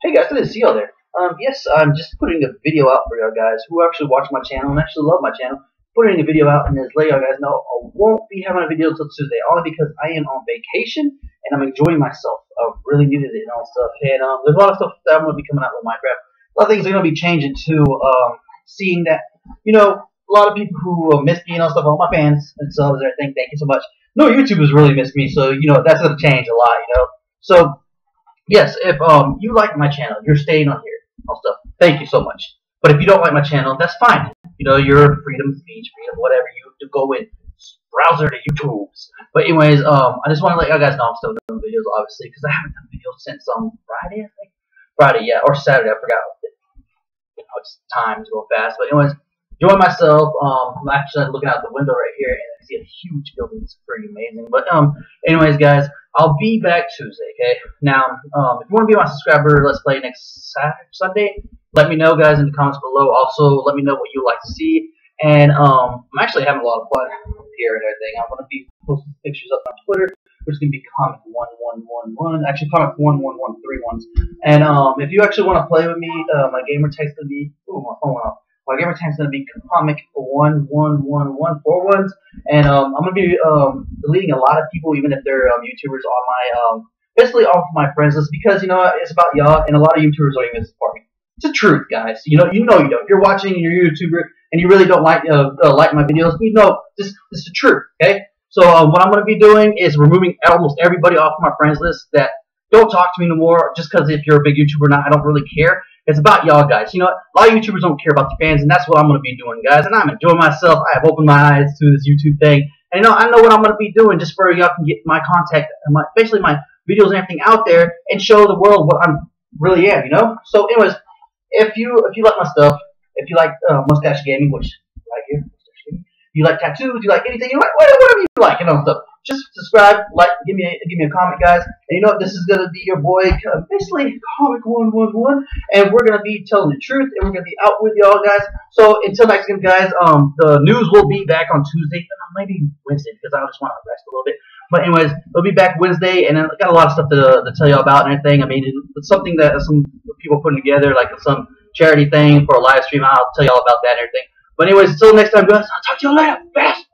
Hey guys, good to see y'all there. Um, yes, I'm just putting a video out for y'all guys who actually watch my channel and actually love my channel. Putting a video out and just let y'all guys know I won't be having a video until Tuesday, only because I am on vacation and I'm enjoying myself. I really needed it and all stuff. And um, there's a lot of stuff that I'm going to be coming out with Minecraft. A lot of things are going to be changing too. Um, seeing that, you know, a lot of people who uh, miss me and all stuff, all my fans and subs and everything, thank you so much. No YouTubers really miss me, so you know that's going to change a lot, you know. So yes, if um you like my channel, you're staying on here, stuff. Thank you so much. But if you don't like my channel, that's fine. You know, your freedom of speech, freedom, whatever. You to go in browser to YouTube's. But anyways, um, I just want to let you guys know I'm still doing videos, obviously, because I haven't done videos since um Friday, I think. Friday, yeah, or Saturday, I forgot. You know, it's time to go fast. But anyways, enjoy myself. Um, I'm actually looking out the window right here, and I see a huge building. It's pretty amazing. But um, anyways, guys, I'll be back Tuesday. Okay. Now, um, if you want to be my subscriber, let's play next Saturday, Sunday. Let me know, guys, in the comments below. Also, let me know what you like to see. And um, I'm actually having a lot of fun here and everything. I'm gonna be posting pictures up on Twitter, which is gonna be Komic one one one one. Actually, Komic one one one three ones. And um, if you actually want to play with me, uh, my gamer tag's gonna be. Ooh, my phone off. My gamer tag's gonna be Komic one one one one four ones, and um, I'm gonna be um, deleting a lot of people, even if they're um, YouTubers, on my um, basically off my friends list because you know it's about y'all, and a lot of YouTubers don't even support me. It's the truth, guys. You know, you know, you don't. If you're watching and you're a YouTuber and you really don't like uh, uh, like my videos, you know, this, this is the truth. Okay. So uh, what I'm gonna be doing is removing almost everybody off my friends list that don't talk to me no more. Just because if you're a big YouTuber or not, I don't really care. It's about y'all guys. You know, a lot of YouTubers don't care about the fans, and that's what I'm going to be doing, guys. And I'm enjoying myself. I have opened my eyes to this YouTube thing, and you know, I know what I'm going to be doing just for y'all can get my contact, my basically my videos and everything out there, and show the world what I'm really am. You know. So, anyways, if you if you like my stuff, if you like uh, mustache gaming, which here, mustache gaming, you like tattoos, you like anything, you like whatever you like, you know stuff just subscribe, like, give me a, give me a comment, guys. And you know this is gonna be your boy, uh, basically Komic One One One, and we're gonna be telling the truth, and we're gonna be out with y'all, guys. So until next time, guys, um, the news will be back on Tuesday, maybe Wednesday, because I just want to rest a little bit. But anyways, we'll be back Wednesday, and I got a lot of stuff to, to tell y'all about and everything. I mean, it's something that some people putting together, like some charity thing for a live stream. I'll tell y'all about that and everything. But anyways, until next time, guys, I'll talk to y'all later. Best.